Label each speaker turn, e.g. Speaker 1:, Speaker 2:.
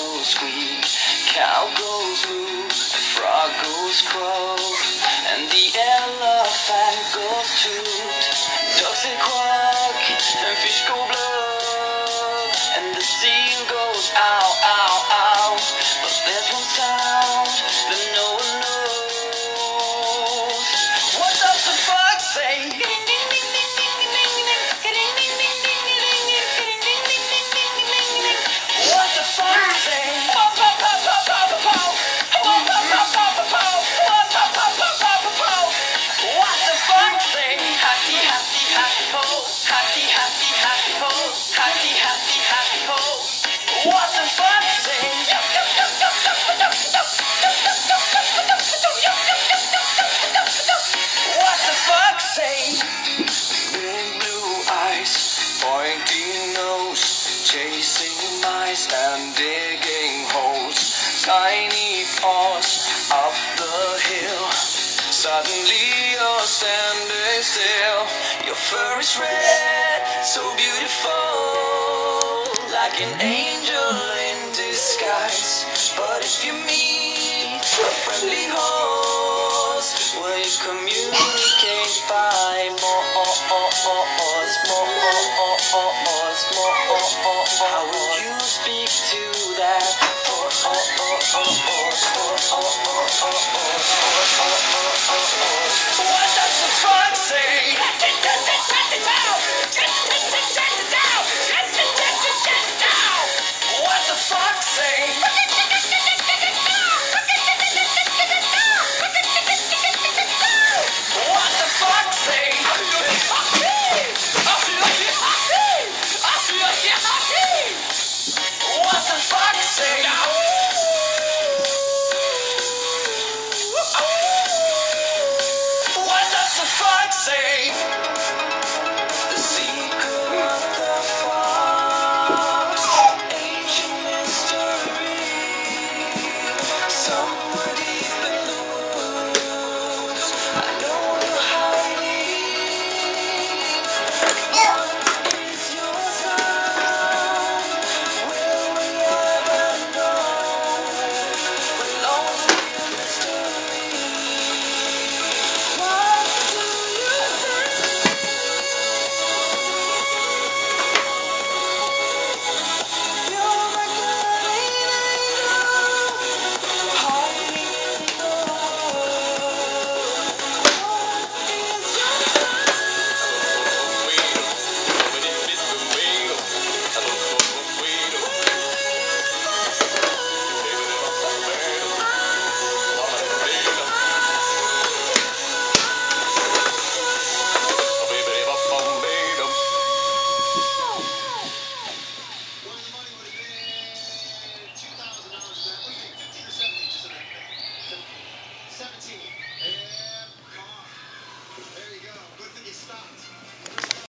Speaker 1: goes squeak, cow goes moo, the frog goes crow, and the elephant. Pointing nose, chasing mice and digging holes. Tiny paws up the hill. Suddenly you're standing still. Your fur is red, so beautiful, like an angel in disguise. But if you meet a friendly horse, will you communicate How somebody